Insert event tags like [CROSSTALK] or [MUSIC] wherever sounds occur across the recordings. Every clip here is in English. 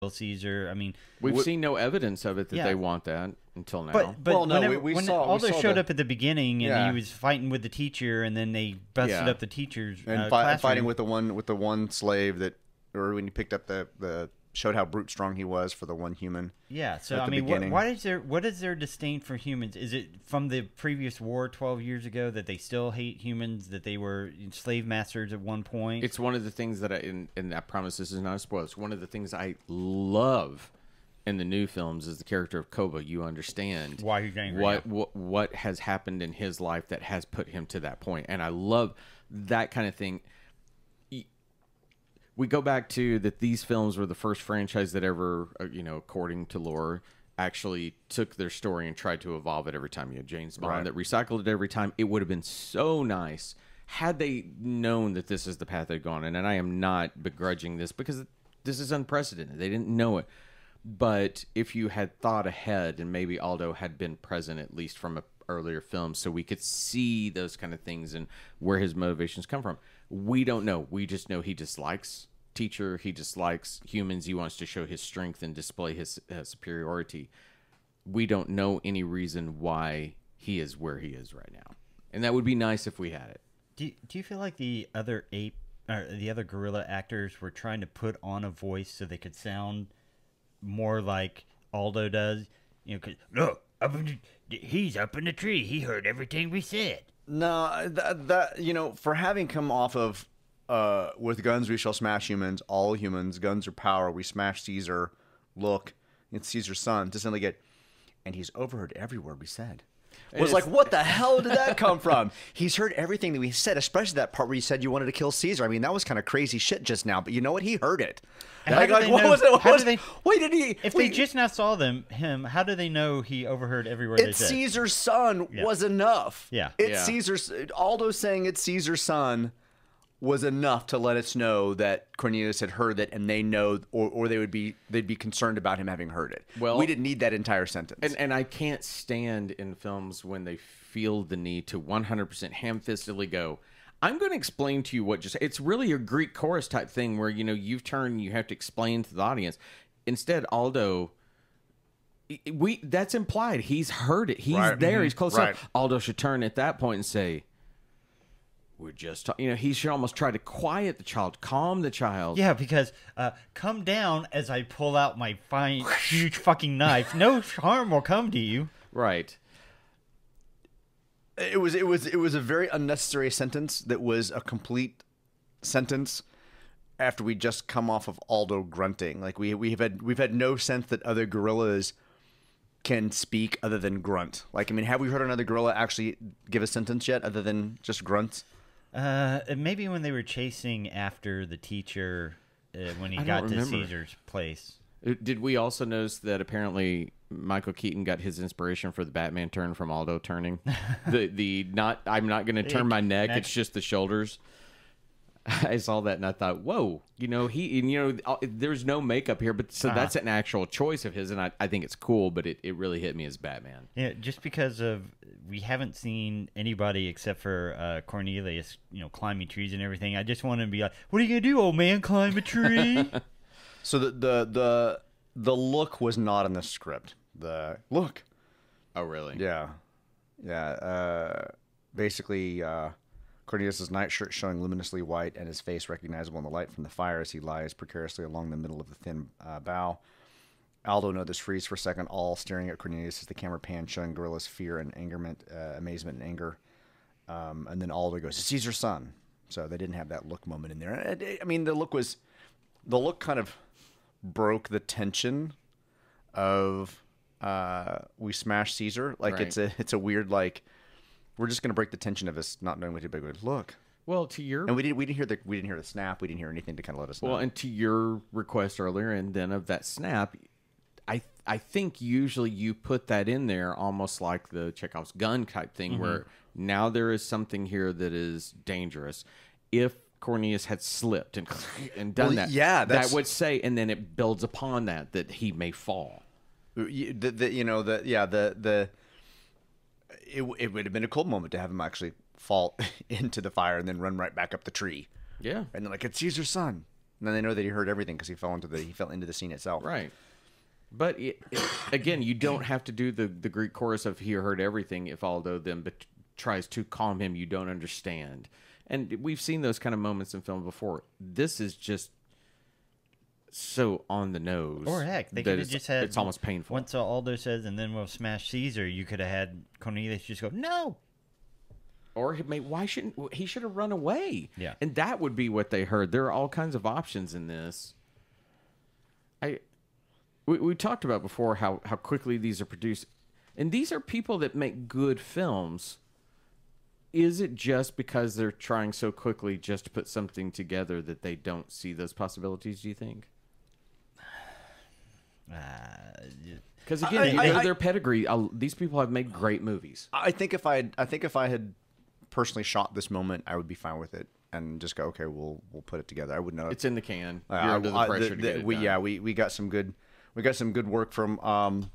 kill Caesar. I mean, We've seen no evidence of it that Yeah. they want that until now. but but Well, no, whenever, we- we when saw- we Aldo saw showed the- up at the beginning and Yeah. he was fighting with the teacher, and then they busted Yeah. up the teacher's and uh, fi- fighting with the one with the one slave that, or when he picked up the the showed how brute strong he was for the one human. Yeah, so at I the mean, what, beginning. why is there what is their disdain for humans? Is it from the previous war twelve years ago that they still hate humans? That they were slave masters at one point? It's one of the things that I, and, and I promise this is not a spoiler. It's one of the things I love in the new films is the character of Koba. You understand Why he's angry, What, what what has happened in his life that has put him to that point. point, and I love that kind of thing. We go back to that these films were the first franchise that ever, uh, you know, according to lore, actually took their story and tried to evolve it every time. You had James Bond Right. that recycled it every time. It would have been so nice had they known that this is the path they'd gone in. And I am not begrudging this because this is unprecedented. They didn't know it. But if you had thought ahead and maybe Aldo had been present at least from a earlier films so we could see those kind of things and where his motivations come from. We don't know. We just know he dislikes teacher, he dislikes humans, he wants to show his strength and display his uh, superiority. We don't know any reason why he is where he is right now. And that would be nice if we had it. do, do you feel like the other ape or the other gorilla actors were trying to put on a voice so they could sound more like Aldo does? You know, 'cause, look, up in the, he's up in the tree. He heard everything we said. No, that, that you know, for having come off of uh, with guns we shall smash humans, all humans, guns are power. We smash Caesar. Look, it's Caesar's son. To suddenly get, and he's overheard every word we said. Was like, what the hell did that come from? [LAUGHS] He's heard everything that we said, especially that part where you said you wanted to kill Caesar. I mean, that was kind of crazy shit just now. But you know what? He heard it. How Like, like, what know- was it? What was- they- wait, did he? If wait, they just now saw them him, how do they know he overheard every word it's they said? Caesar's son Yeah. was enough. Yeah. It's Yeah. Caesar's Aldo saying it's Caesar's son was enough to let us know that Cornelius had heard it and they know or, or they would be they'd be concerned about him having heard it. Well- we didn't need that entire sentence. And and I can't stand in films when they feel the need to 100% ham-fistedly go. I'm going to explain to you what just. It's really a Greek chorus type thing where you know you've turned, you have to explain to the audience. Instead, Aldo, we that's implied. He's heard it. He's Right. there. Mhm. He's close Right. enough. Aldo should turn at that point and say, "We're just," talk-" you know, he should almost try to quiet the child, calm the child. Yeah, because uh, come down as I pull out my fine, huge fucking knife. No harm will come to you. Right. it was it was it was a very unnecessary sentence that was a complete sentence after we just come off of Aldo grunting. Like we we've had we've had no sense that other gorillas can speak other than grunt. Like I mean, have we heard another gorilla actually give a sentence yet other than just grunts? Uh, maybe when they were chasing after the teacher uh, when he I got to remember. Caesar's place. Uh, Did we also notice that apparently Michael Keaton got his inspiration for the Batman turn from Aldo turning? [LAUGHS] the the not I'm not going to turn my neck. neck. It's just the shoulders. [LAUGHS] I saw that and I thought, whoa, you know he and you know uh, there's no makeup here, but so that's an actual choice of his, and I, I think it's cool. But it, it really hit me as Batman. Yeah, just because of we haven't seen anybody except for uh, Cornelius, you know, climbing trees and everything. I just want to be like, "What are you gonna do, old man? Climb a tree?" [LAUGHS] So the the the the look was not in the script. The look, Oh really? yeah, yeah. Uh, basically, uh, Cornelius's nightshirt showing luminously white and his face recognizable in the light from the fire as he lies precariously along the middle of the thin uh, bough. Aldo noticed freeze for a second, all staring at Cornelius as the camera pans, showing Gorilla's fear and angerment, uh, amazement and anger. Um, and then Aldo goes, "It's Caesar's son." So they didn't have that look moment in there. I- I mean, the look was, the look kind of broke the tension of uh, we smash Caesar. Like it's a it's a weird like we're just gonna break the tension of us not knowing what to big look. Well, to your And we didn't we didn't hear the we didn't hear the snap. We didn't hear anything to kind of let us know. Well, and to your request earlier, and then of that snap, I I think usually you put that in there almost like the Chekhov's gun type thing, Mm-hmm. where now there is something here that is dangerous. If Cornelius had slipped and and done Well, that, yeah, that would say, and then it builds upon that that he may fall. The, the, you know the yeah the the it, it would have been a cool moment to have him actually fall [LAUGHS] into the fire and then run right back up the tree Yeah, and then like it's Caesar's son And then they know that he heard everything because he fell into the he fell into the scene itself. Right. But it, it- again, you don't have to do the, the Greek chorus of he heard everything if Aldo then bet- tries to calm him, you don't understand. And we've seen those kind of moments in film before. This is just so on the nose. Or heck, they could have just had. It's almost painful. Once Aldo says, and then we'll smash Caesar, you could have had Cornelius just go, no. Or he may, why shouldn't he should have run away? Yeah. and that would be what they heard. There are all kinds of options in this. I we, we talked about before how how quickly these are produced, and these are people that make good films. Is it just because they're trying so quickly just to put something together that they don't see those possibilities? Do you think? Uh, Because again, I- you I- know I- their pedigree. Uh, these people have made great movies. I think if I had, I think if I had personally shot this moment, I would be fine with it and just go, okay, we'll we'll put it together. I wouldn't know. It's in the can. You're Uh, under the pressure to the- it we, done. Yeah, we, we got some good we got some good work from um,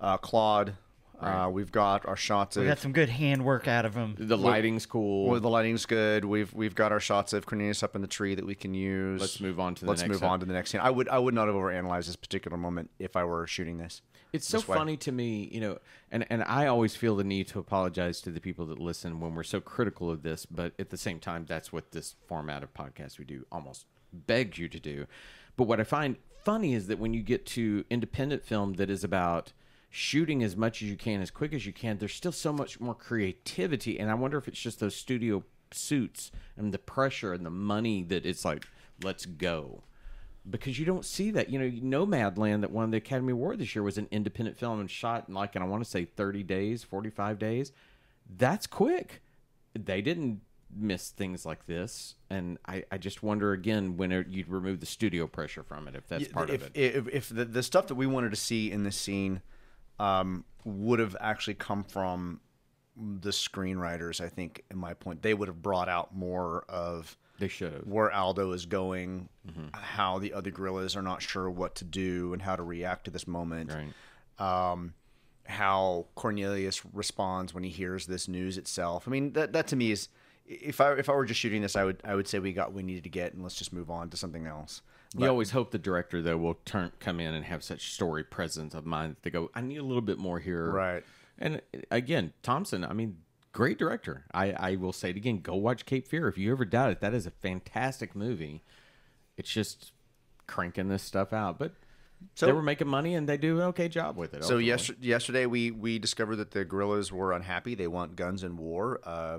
uh, Claude. Uh, we've got our shots we of got some good handwork out of him. The lighting's cool. well, the lighting's good. We've we've got our shots of Cornelius up in the tree that we can use. Let's move on to the Let's next move step. on to the next scene. I would I would not have overanalyzed this particular moment if I were shooting this. It's so this way. funny to me, you know, and, and I always feel the need to apologize to the people that listen when we're so critical of this, but at the same time, that's what this format of podcast we do almost begs you to do. But what I find funny is that when you get to independent film that is about shooting as much as you can, as quick as you can, there's still so much more creativity. And I wonder if it's just those studio suits and the pressure and the money that it's like, let's go because you don't see that. You know, Nomadland that won the Academy Award this year was an independent film and shot in like, and I want to say 30 days, 45 days. That's quick. They didn't miss things like this. And I, I just wonder again when it, you'd remove the studio pressure from it, if that's part if, of it. If, if the, the stuff that we wanted to see in this scene um, would have actually come from the screenwriters, I think, in my point, they would have brought out more of They should have. where Aldo is going, Mm-hmm. how the other gorillas are not sure what to do and how to react to this moment. Right. Um, how Cornelius responds when he hears this news itself. I mean, that that to me is if I if I were just shooting this, I would I would say we got we needed to get, and let's just move on to something else. You always hope the director though will turn come in and have such story presence of mind that they go, I need a little bit more here. Right. And again, Thompson, I mean, great director. I, I will say it again, go watch Cape Fear. If you ever doubt it, that is a fantastic movie. It's just cranking this stuff out. But So- they were making money and they do an okay job with it. So yes, yesterday we we discovered that the gorillas were unhappy. They want guns and war. Uh,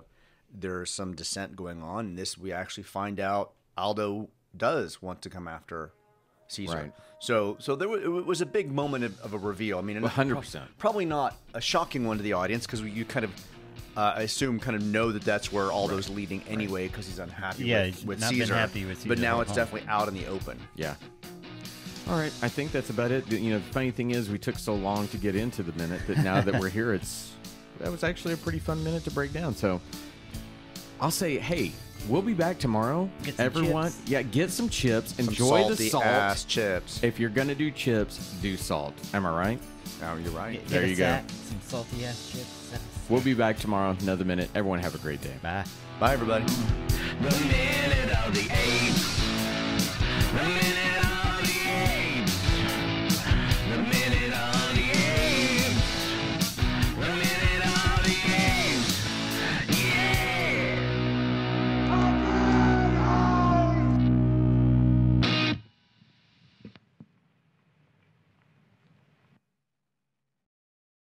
there's some dissent going on. And this we actually find out Aldo does want to come after Caesar. Right. So so there was, it was a big moment of, of a reveal. I mean, 100%. Probably not a shocking one to the audience because you kind of. Uh, I assume kind of know that that's where Aldo's leading anyway because he's unhappy Yeah, with, with not been Caesar. happy with Caesar. but now it's whole- definitely out in the open. Yeah. All right, I think that's about it. You know, the funny thing is, we took so long to get into the minute that now that we're here, it's that was actually a pretty fun minute to break down. So, I'll say, hey, we'll be back tomorrow. Get some Everyone, chips. yeah, get some chips. Some Enjoy salty the salt. ass chips. If you're gonna do chips, do salt. Am I right? Oh, you're right. Get There a you go. sack, Some salty ass chips. We'll be back tomorrow. Another minute. Everyone have a great day. Bye. Bye, everybody.